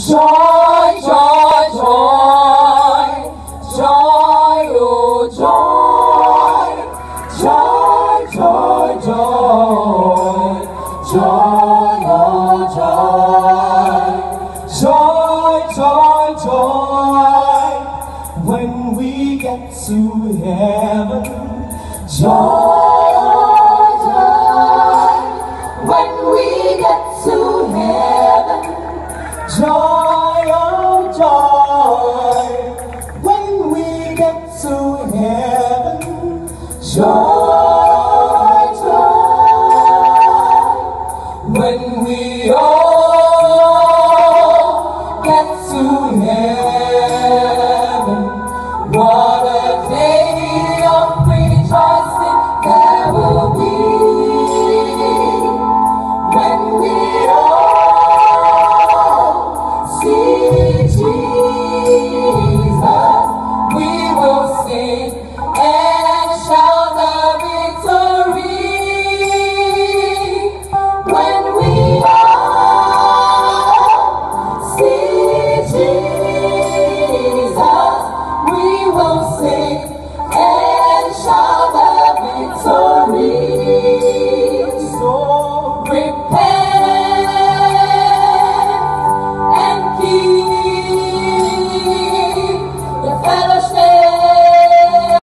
Joy, joy, joy, joy, oh joy, joy, joy, joy, joy, oh joy, joy, joy, joy, when we get to heaven, joy, Jesus, we will sing